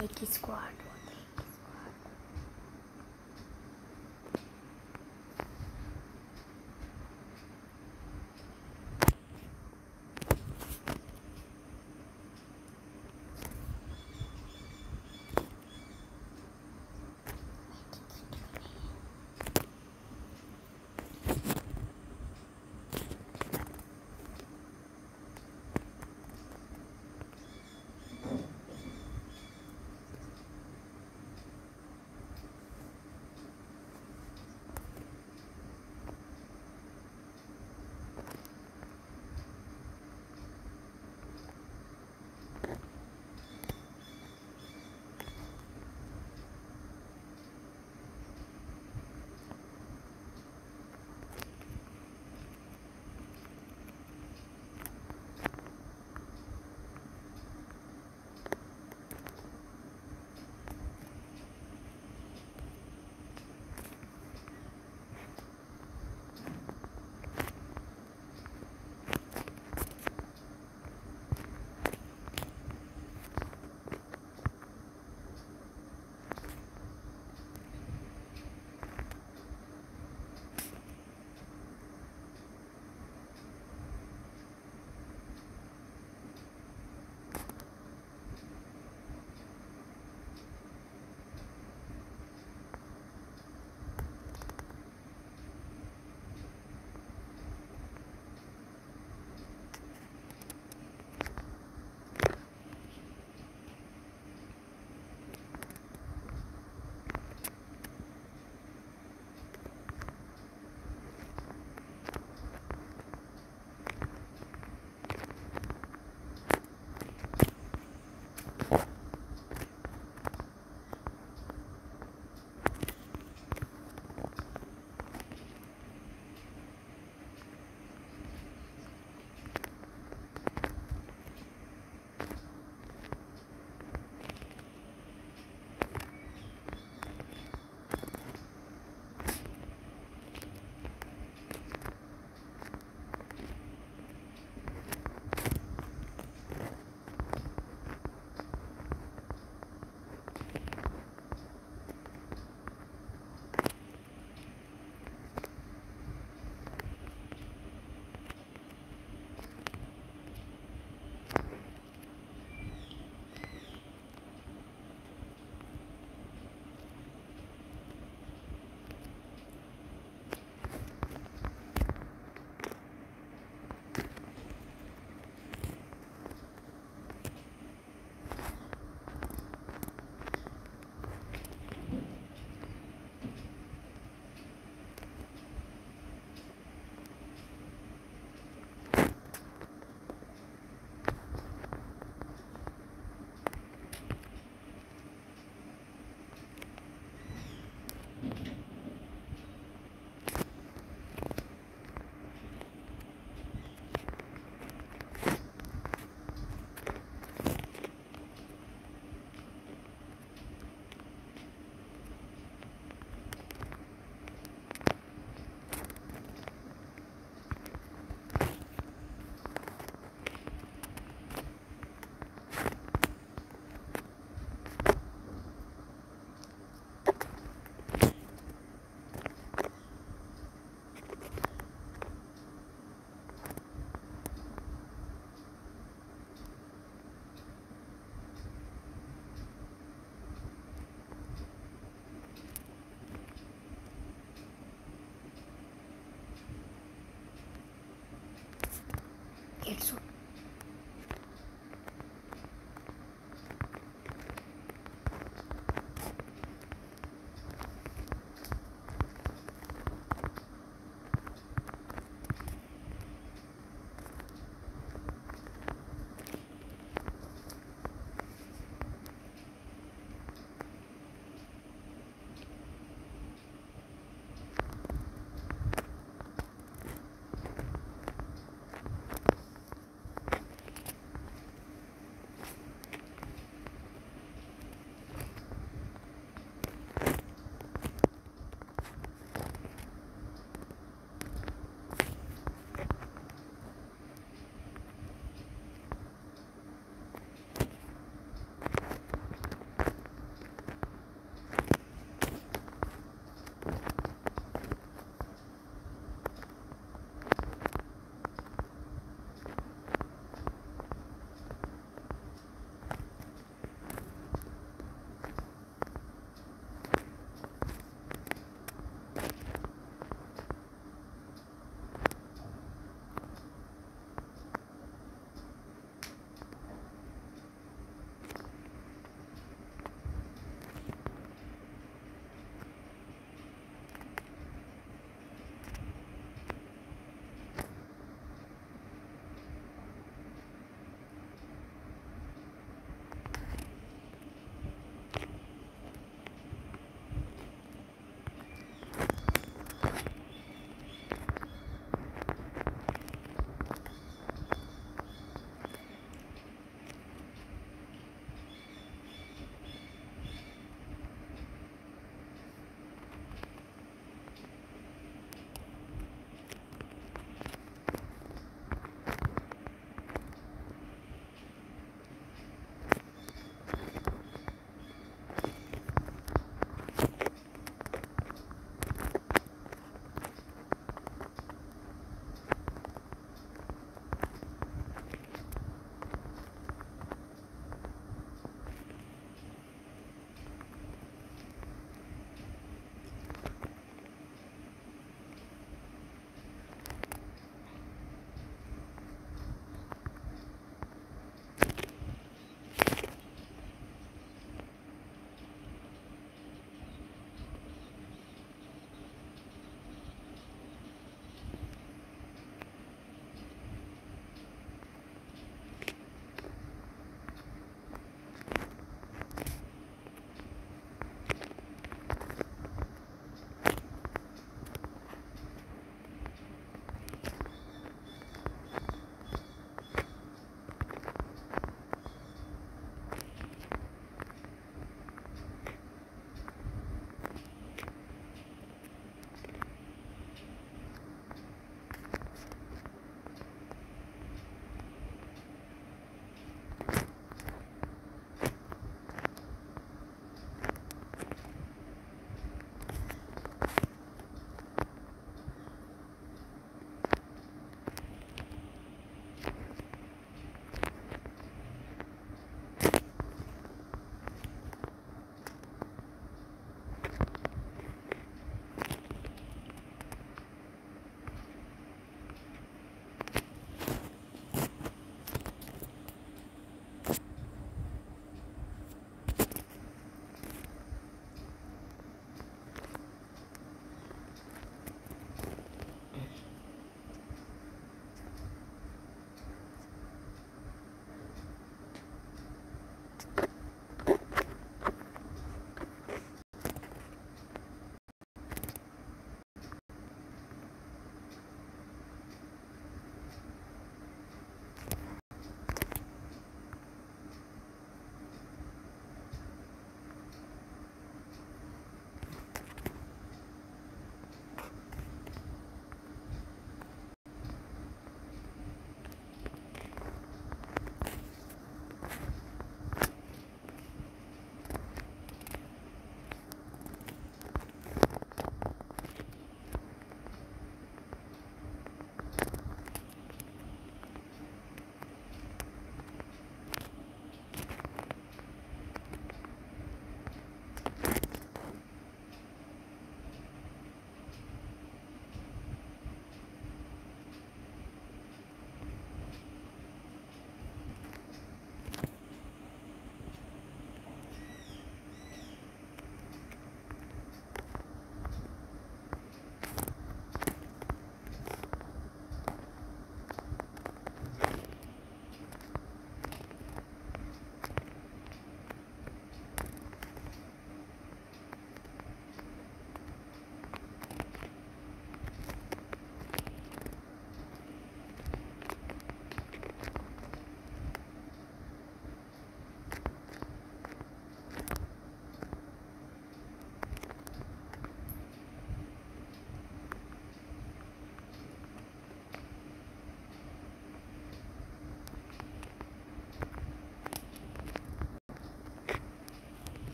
É que.